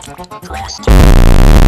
Question.